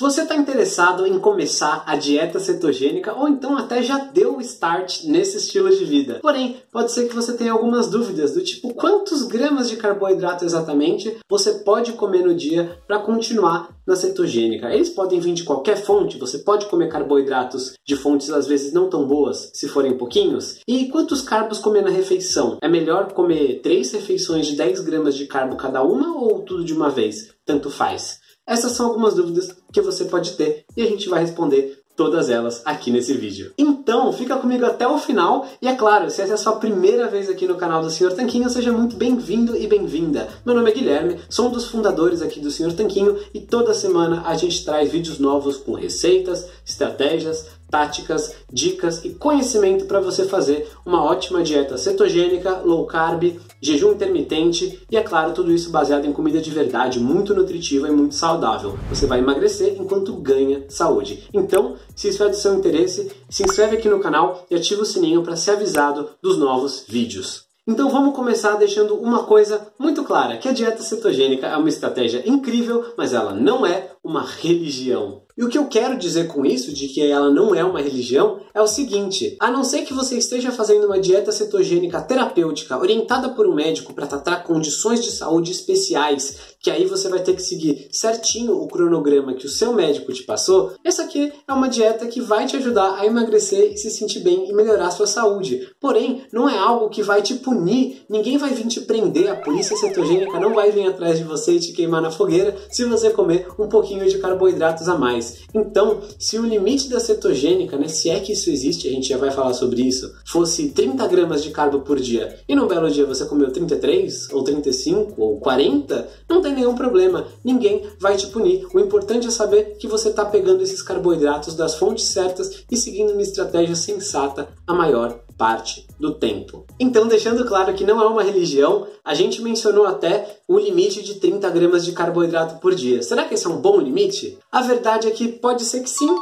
Você está interessado em começar a dieta cetogênica ou então até já deu o start nesse estilo de vida. Porém, pode ser que você tenha algumas dúvidas do tipo quantos gramas de carboidrato exatamente você pode comer no dia para continuar na cetogênica. Eles podem vir de qualquer fonte, você pode comer carboidratos de fontes às vezes não tão boas, se forem pouquinhos. E quantos carbos comer na refeição? É melhor comer três refeições de 10 gramas de carbo cada uma ou tudo de uma vez? Tanto faz. Essas são algumas dúvidas que você pode ter e a gente vai responder todas elas aqui nesse vídeo. Então, fica comigo até o final e é claro, se essa é a sua primeira vez aqui no canal do Sr. Tanquinho, seja muito bem-vindo e bem-vinda. Meu nome é Guilherme, sou um dos fundadores aqui do Sr. Tanquinho e toda semana a gente traz vídeos novos com receitas, estratégias, táticas, dicas e conhecimento para você fazer uma ótima dieta cetogênica, low carb, jejum intermitente e, é claro, tudo isso baseado em comida de verdade, muito nutritiva e muito saudável. Você vai emagrecer enquanto ganha saúde. Então, se isso é do seu interesse, se inscreve aqui no canal e ativa o sininho para ser avisado dos novos vídeos. Então vamos começar deixando uma coisa muito clara, que a dieta cetogênica é uma estratégia incrível, mas ela não é uma religião. E o que eu quero dizer com isso, de que ela não é uma religião, é o seguinte: a não ser que você esteja fazendo uma dieta cetogênica terapêutica orientada por um médico para tratar condições de saúde especiais, que aí você vai ter que seguir certinho o cronograma que o seu médico te passou, essa aqui é uma dieta que vai te ajudar a emagrecer e se sentir bem e melhorar sua saúde. Porém, não é algo que vai te punir, ninguém vai vir te prender, a polícia cetogênica não vai vir atrás de você e te queimar na fogueira se você comer um pouquinho de carboidratos a mais. Então, se o limite da cetogênica, né, se é que isso existe, a gente já vai falar sobre isso, fosse 30 gramas de carbo por dia, e num belo dia você comeu 33, ou 35, ou 40, não tem nenhum problema, ninguém vai te punir. O importante é saber que você está pegando esses carboidratos das fontes certas e seguindo uma estratégia sensata a maior parte do tempo. Então, deixando claro que não é uma religião, a gente mencionou até o limite de 30 gramas de carboidrato por dia. Será que esse é um bom limite? A verdade é que pode ser que sim,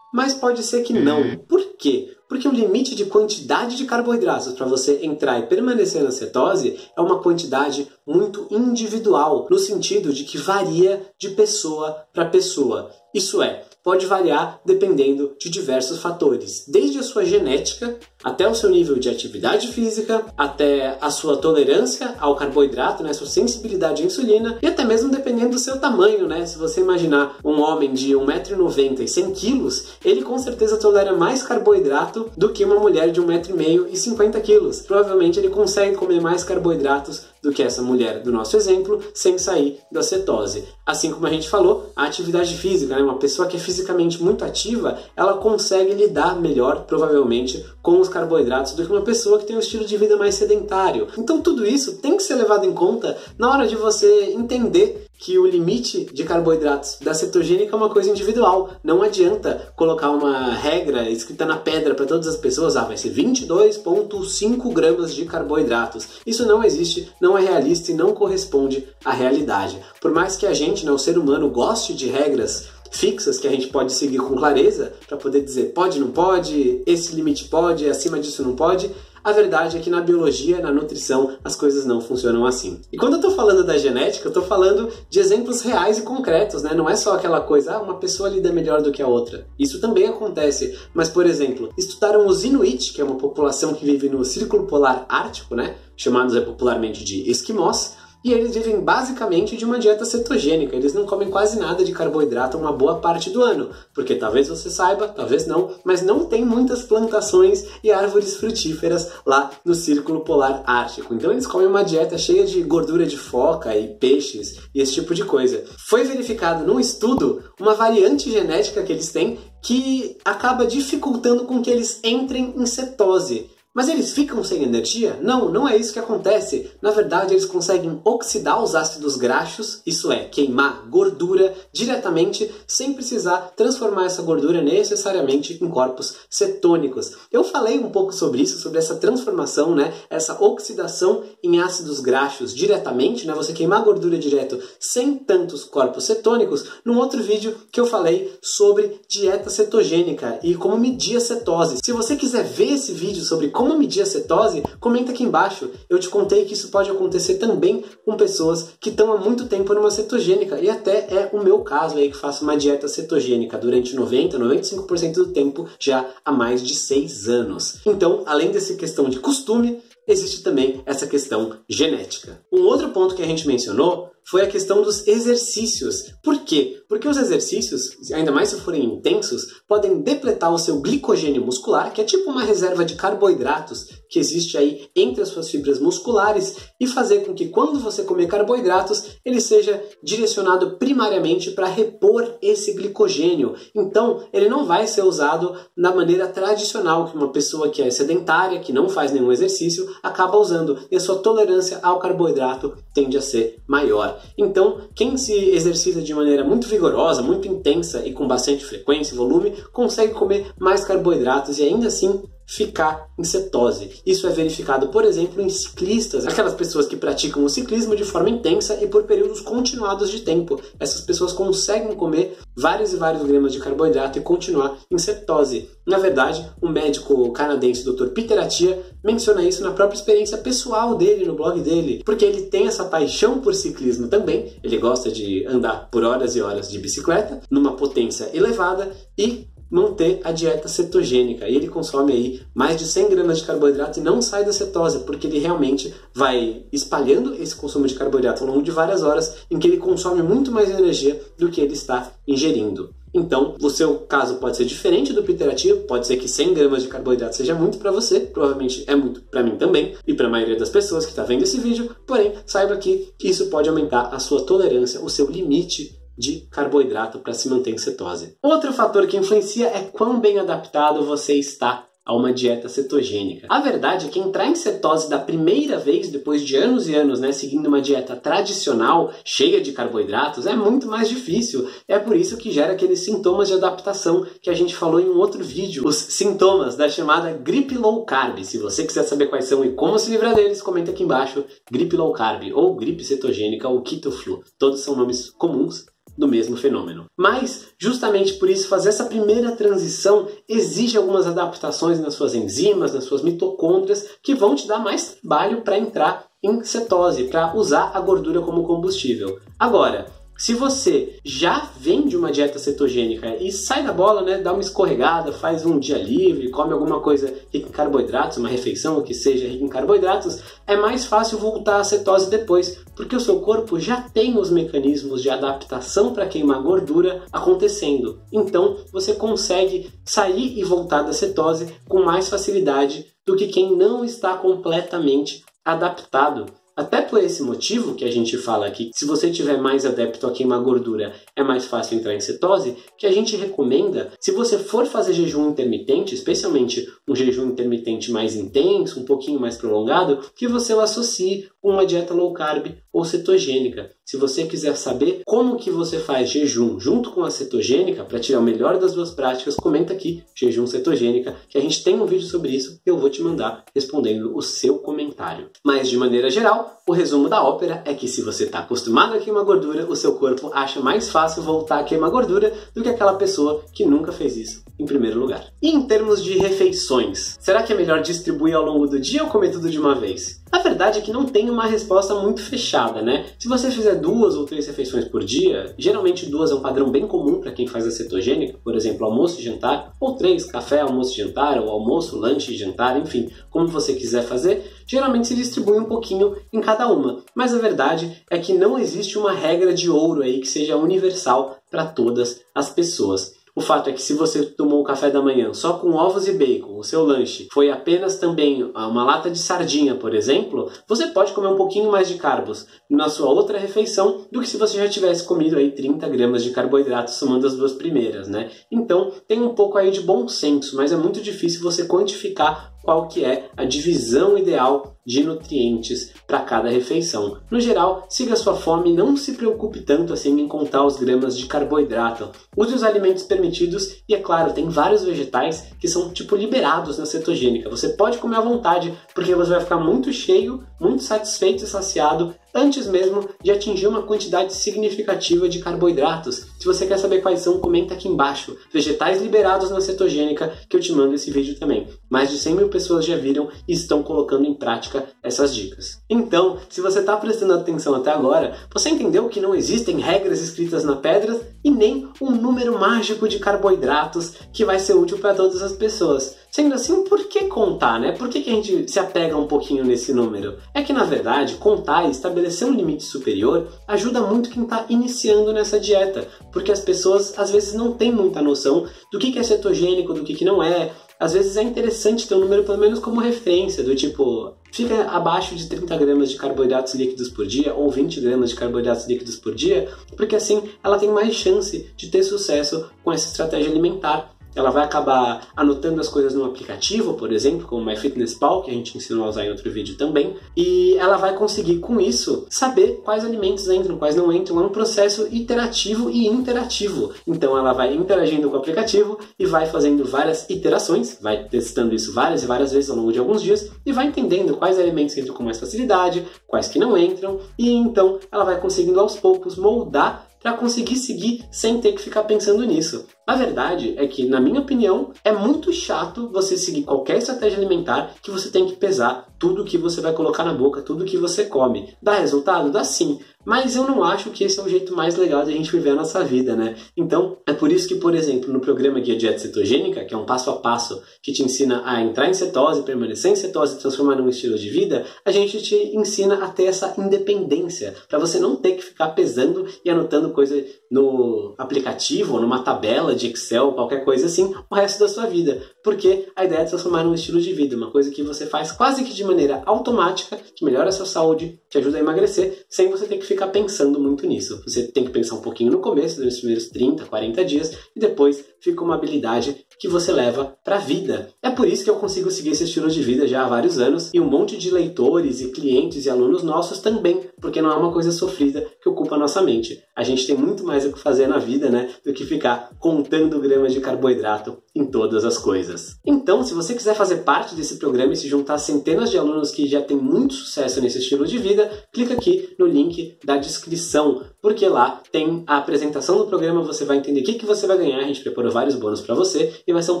mas pode ser que não. Uhum. Por quê? Porque o limite de quantidade de carboidratos para você entrar e permanecer na cetose é uma quantidade muito individual, no sentido de que varia de pessoa para pessoa. Isso é, pode variar dependendo de diversos fatores, desde a sua genética até o seu nível de atividade física, até a sua tolerância ao carboidrato, né, sua sensibilidade à insulina e até mesmo dependendo do seu tamanho, né? Se você imaginar um homem de 1,90m e 100 kg, ele com certeza tolera mais carboidrato do que uma mulher de 1,5m e 50 kg. Provavelmente ele consegue comer mais carboidratos do que essa mulher do nosso exemplo sem sair da cetose. Assim como a gente falou, a atividade física, né? uma pessoa que é fisicamente muito ativa, ela consegue lidar melhor, provavelmente, com os carboidratos do que uma pessoa que tem um estilo de vida mais sedentário. Então tudo isso tem que ser levado em conta na hora de você entender que o limite de carboidratos da cetogênica é uma coisa individual. Não adianta colocar uma regra escrita na pedra para todas as pessoas, ah, vai ser 22,5 gramas de carboidratos. Isso não existe, não é realista e não corresponde à realidade. Por mais que a gente, né, o ser humano, goste de regras fixas que a gente pode seguir com clareza para poder dizer pode, não pode, esse limite pode, acima disso não pode. A verdade é que na biologia, na nutrição, as coisas não funcionam assim. E quando eu estou falando da genética, eu estou falando de exemplos reais e concretos, né? Não é só aquela coisa, ah, uma pessoa lida melhor do que a outra. Isso também acontece. Mas, por exemplo, estudaram os Inuit, que é uma população que vive no Círculo Polar Ártico, né? Chamados é, popularmente de esquimós, e eles vivem basicamente de uma dieta cetogênica. Eles não comem quase nada de carboidrato uma boa parte do ano, porque talvez você saiba, talvez não, mas não tem muitas plantações e árvores frutíferas lá no Círculo Polar Ártico. Então eles comem uma dieta cheia de gordura de foca e peixes e esse tipo de coisa. Foi verificado num estudo uma variante genética que eles têm que acaba dificultando com que eles entrem em cetose. Mas eles ficam sem energia? Não, não é isso que acontece. Na verdade, eles conseguem oxidar os ácidos graxos, isso é, queimar gordura diretamente, sem precisar transformar essa gordura necessariamente em corpos cetônicos. Eu falei um pouco sobre isso, sobre essa transformação, né? Essa oxidação em ácidos graxos diretamente, né? Você queimar gordura direto sem tantos corpos cetônicos, num outro vídeo que eu falei sobre dieta cetogênica e como medir a cetose. Se você quiser ver esse vídeo sobre como medir a cetose, comenta aqui embaixo. Eu te contei que isso pode acontecer também com pessoas que estão há muito tempo numa cetogênica e até é o meu caso aí que faço uma dieta cetogênica durante 90, 95% do tempo já há mais de 6 anos. Então, além dessa questão de costume, existe também essa questão genética. Um outro ponto que a gente mencionou foi a questão dos exercícios. Por quê? Porque os exercícios, ainda mais se forem intensos, podem depletar o seu glicogênio muscular, que é tipo uma reserva de carboidratos que existe aí entre as suas fibras musculares, e fazer com que quando você comer carboidratos, ele seja direcionado primariamente para repor esse glicogênio. Então, ele não vai ser usado da maneira tradicional que uma pessoa que é sedentária, que não faz nenhum exercício, acaba usando, e a sua tolerância ao carboidrato tende a ser maior. Então, quem se exercita de maneira muito vigorosa, muito intensa e com bastante frequência e volume, consegue comer mais carboidratos e ainda assim ficar em cetose. Isso é verificado, por exemplo, em ciclistas, aquelas pessoas que praticam o ciclismo de forma intensa e por períodos continuados de tempo. Essas pessoas conseguem comer vários e vários gramas de carboidrato e continuar em cetose. Na verdade, o médico canadense Dr. Peter Atia menciona isso na própria experiência pessoal dele no blog dele, porque ele tem essa paixão por ciclismo também. Ele gosta de andar por horas e horas de bicicleta numa potência elevada e manter a dieta cetogênica. Ele consome aí mais de 100 gramas de carboidrato e não sai da cetose, porque ele realmente vai espalhando esse consumo de carboidrato ao longo de várias horas, em que ele consome muito mais energia do que ele está ingerindo. Então, o seu caso pode ser diferente do piterativo, pode ser que 100 gramas de carboidrato seja muito para você, provavelmente é muito para mim também e para a maioria das pessoas que está vendo esse vídeo, porém, saiba que isso pode aumentar a sua tolerância, o seu limite de carboidrato para se manter em cetose. Outro fator que influencia é quão bem adaptado você está a uma dieta cetogênica. A verdade é que entrar em cetose da primeira vez, depois de anos e anos, né, seguindo uma dieta tradicional, cheia de carboidratos, é muito mais difícil. É por isso que gera aqueles sintomas de adaptação que a gente falou em um outro vídeo, os sintomas da chamada gripe low carb. Se você quiser saber quais são e como se livrar deles, comenta aqui embaixo, gripe low carb ou gripe cetogênica ou keto flu. Todos são nomes comuns do mesmo fenômeno. Mas, justamente por isso, fazer essa primeira transição exige algumas adaptações nas suas enzimas, nas suas mitocôndrias, que vão te dar mais trabalho para entrar em cetose, para usar a gordura como combustível. Agora, se você já vem de uma dieta cetogênica e sai da bola, né, dá uma escorregada, faz um dia livre, come alguma coisa rica em carboidratos, uma refeição que seja rica em carboidratos, é mais fácil voltar à cetose depois, porque o seu corpo já tem os mecanismos de adaptação para queimar gordura acontecendo. Então, você consegue sair e voltar da cetose com mais facilidade do que quem não está completamente adaptado. Até por esse motivo que a gente fala aqui, se você tiver mais adepto a queimar gordura, é mais fácil entrar em cetose, que a gente recomenda, se você for fazer jejum intermitente, especialmente um jejum intermitente mais intenso, um pouquinho mais prolongado, que você o associe com uma dieta low carb ou cetogênica. Se você quiser saber como que você faz jejum junto com a cetogênica para tirar o melhor das duas práticas, comenta aqui jejum cetogênica, que a gente tem um vídeo sobre isso e eu vou te mandar respondendo o seu comentário. Mas de maneira geral, o resumo da ópera é que se você está acostumado a queimar gordura, o seu corpo acha mais fácil voltar a queimar gordura do que aquela pessoa que nunca fez isso em primeiro lugar. E em termos de refeições, será que é melhor distribuir ao longo do dia ou comer tudo de uma vez? A verdade é que não tem uma resposta muito fechada, né? Se você fizer duas ou três refeições por dia, geralmente duas é um padrão bem comum para quem faz a cetogênica, por exemplo, almoço e jantar, ou três, café, almoço e jantar, ou almoço, lanche e jantar, enfim, como você quiser fazer, geralmente se distribui um pouquinho em cada uma. Mas a verdade é que não existe uma regra de ouro aí que seja universal para todas as pessoas. O fato é que se você tomou o café da manhã só com ovos e bacon, o seu lanche foi apenas também uma lata de sardinha, por exemplo, você pode comer um pouquinho mais de carbos na sua outra refeição do que se você já tivesse comido aí 30 gramas de carboidratos somando as duas primeiras, né? Então tem um pouco aí de bom senso, mas é muito difícil você quantificar qual que é a divisão ideal de nutrientes para cada refeição. No geral, siga sua fome e não se preocupe tanto assim em contar os gramas de carboidrato. Use os alimentos permitidos e, é claro, tem vários vegetais que são tipo liberados na cetogênica. Você pode comer à vontade porque você vai ficar muito cheio, muito satisfeito e saciado antes mesmo de atingir uma quantidade significativa de carboidratos. Se você quer saber quais são, comenta aqui embaixo. Vegetais liberados na cetogênica, que eu te mando esse vídeo também. Mais de 100 mil pessoas já viram e estão colocando em prática essas dicas. Então, se você está prestando atenção até agora, você entendeu que não existem regras escritas na pedra e nem um número mágico de carboidratos que vai ser útil para todas as pessoas. Sendo assim, por que contar, né? Por que, que a gente se apega um pouquinho nesse número? É que, na verdade, contar e estabelecer um limite superior ajuda muito quem está iniciando nessa dieta, porque as pessoas às vezes não têm muita noção do que, que é cetogênico, do que, que não é. Às vezes é interessante ter um número pelo menos como referência, do tipo, fica abaixo de 30 gramas de carboidratos líquidos por dia ou 20 gramas de carboidratos líquidos por dia, porque assim ela tem mais chance de ter sucesso com essa estratégia alimentar ela vai acabar anotando as coisas no aplicativo, por exemplo, como MyFitnessPal, que a gente ensinou a usar em outro vídeo também, e ela vai conseguir com isso saber quais alimentos entram, quais não entram. É um processo iterativo e interativo. Então ela vai interagindo com o aplicativo e vai fazendo várias iterações, vai testando isso várias e várias vezes ao longo de alguns dias e vai entendendo quais alimentos entram com mais facilidade, quais que não entram, e então ela vai conseguindo aos poucos moldar para conseguir seguir sem ter que ficar pensando nisso. A verdade é que, na minha opinião, é muito chato você seguir qualquer estratégia alimentar que você tem que pesar tudo que você vai colocar na boca, tudo que você come. Dá resultado? Dá sim. Mas eu não acho que esse é o jeito mais legal de a gente viver a nossa vida, né? Então, é por isso que, por exemplo, no programa Guia Dieta Cetogênica, que é um passo a passo que te ensina a entrar em cetose, permanecer em cetose transformar num estilo de vida, a gente te ensina a ter essa independência, para você não ter que ficar pesando e anotando coisa no aplicativo ou numa tabela de Excel, qualquer coisa assim, o resto da sua vida. Porque a ideia é transformar num estilo de vida, uma coisa que você faz quase que de maneira automática, que melhora a sua saúde, te ajuda a emagrecer, sem você ter que ficar pensando muito nisso. Você tem que pensar um pouquinho no começo, nos primeiros 30, 40 dias, e depois fica uma habilidade que você leva para a vida. É por isso que eu consigo seguir esse estilo de vida já há vários anos e um monte de leitores e clientes e alunos nossos também, porque não é uma coisa sofrida que ocupa a nossa mente. A gente tem muito mais o que fazer na vida, né, do que ficar contando gramas de carboidrato em todas as coisas. Então, se você quiser fazer parte desse programa e se juntar a centenas de alunos que já têm muito sucesso nesse estilo de vida, clica aqui no link da descrição, porque lá tem a apresentação do programa, você vai entender o que, que você vai ganhar, a gente preparou vários bônus para você e vai ser um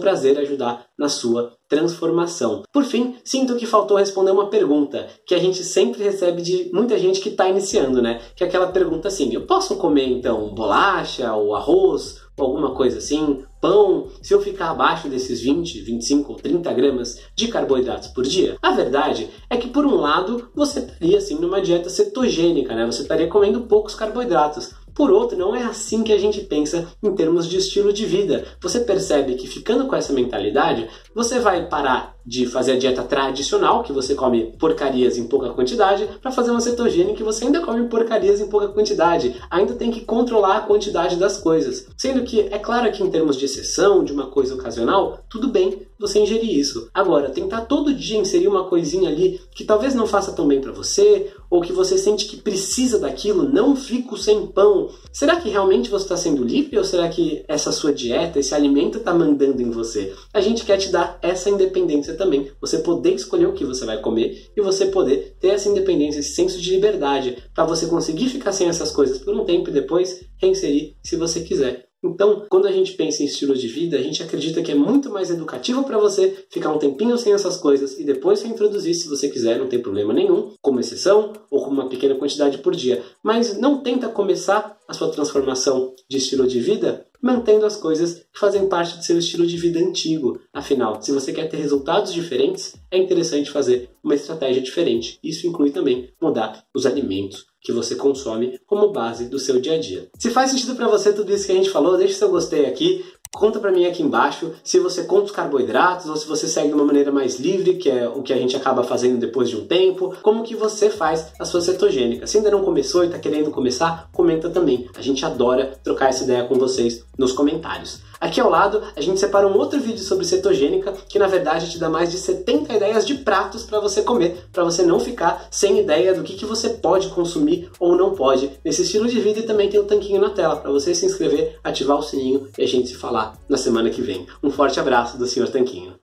prazer ajudar na sua transformação. Por fim, sinto que faltou responder uma pergunta que a gente sempre recebe de muita gente que está iniciando, né? Que é aquela pergunta assim: eu posso comer então bolacha ou arroz ou alguma coisa assim, pão, se eu ficar abaixo desses 20, 25 ou 30 gramas de carboidratos por dia? A verdade é que, por um lado, você estaria assim numa dieta cetogênica, né? Você estaria comendo poucos carboidratos. Por outro, não é assim que a gente pensa em termos de estilo de vida. Você percebe que ficando com essa mentalidade, você vai parar de fazer a dieta tradicional, que você come porcarias em pouca quantidade, para fazer uma cetogênica que você ainda come porcarias em pouca quantidade. Ainda tem que controlar a quantidade das coisas. Sendo que, é claro que em termos de exceção, de uma coisa ocasional, tudo bem você ingerir isso. Agora, tentar todo dia inserir uma coisinha ali que talvez não faça tão bem para você, ou que você sente que precisa daquilo, não fico sem pão. Será que realmente você está sendo livre ou será que essa sua dieta, esse alimento está mandando em você? A gente quer te dar essa independência também. Você poder escolher o que você vai comer e você poder ter essa independência, esse senso de liberdade, para você conseguir ficar sem essas coisas por um tempo e depois reinserir se você quiser. Então, quando a gente pensa em estilo de vida, a gente acredita que é muito mais educativo para você ficar um tempinho sem essas coisas e depois reintroduzir se você quiser, não tem problema nenhum, como exceção ou com uma pequena quantidade por dia. Mas não tenta começar a sua transformação de estilo de vida mantendo as coisas que fazem parte do seu estilo de vida antigo. Afinal, se você quer ter resultados diferentes, é interessante fazer uma estratégia diferente. Isso inclui também mudar os alimentos que você consome como base do seu dia a dia. Se faz sentido para você tudo isso que a gente falou, deixe seu gostei aqui, Conta para mim aqui embaixo se você conta os carboidratos ou se você segue de uma maneira mais livre, que é o que a gente acaba fazendo depois de um tempo. Como que você faz a sua cetogênica? Se ainda não começou e está querendo começar, comenta também. A gente adora trocar essa ideia com vocês nos comentários. Aqui ao lado, a gente separa um outro vídeo sobre cetogênica, que na verdade te dá mais de 70 ideias de pratos para você comer, para você não ficar sem ideia do que, que você pode consumir ou não pode nesse estilo de vida e também tem o um tanquinho na tela para você se inscrever, ativar o sininho e a gente se falar na semana que vem. Um forte abraço do Sr. Tanquinho.